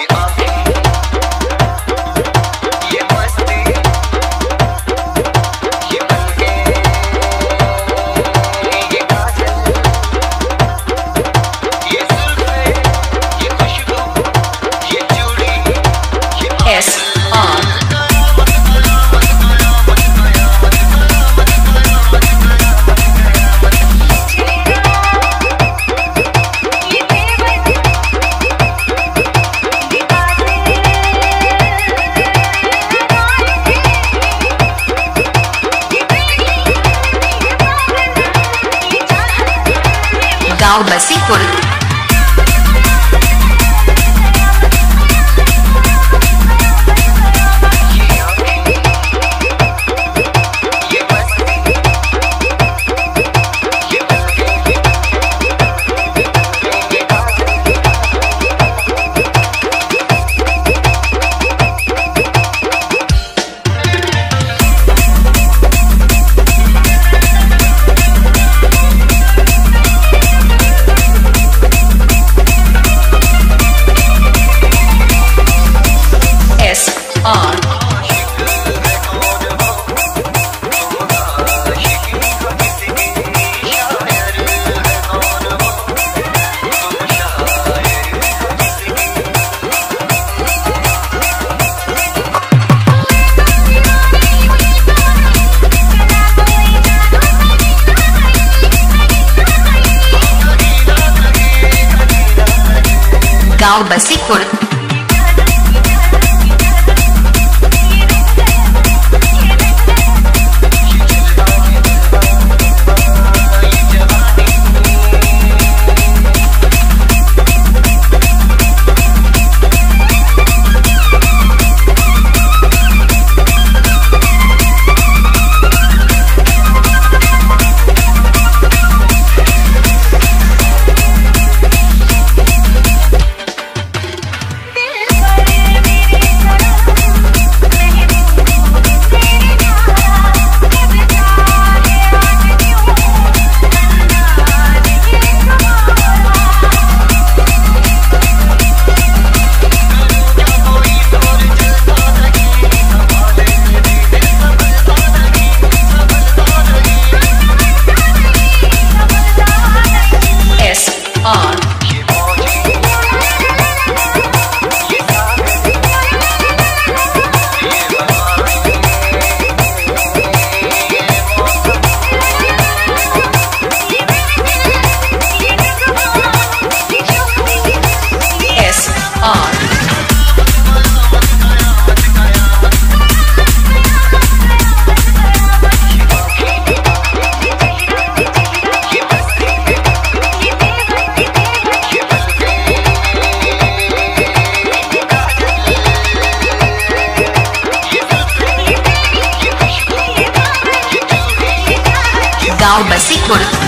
it up. Alba Secor. Albacicur கொடுத்து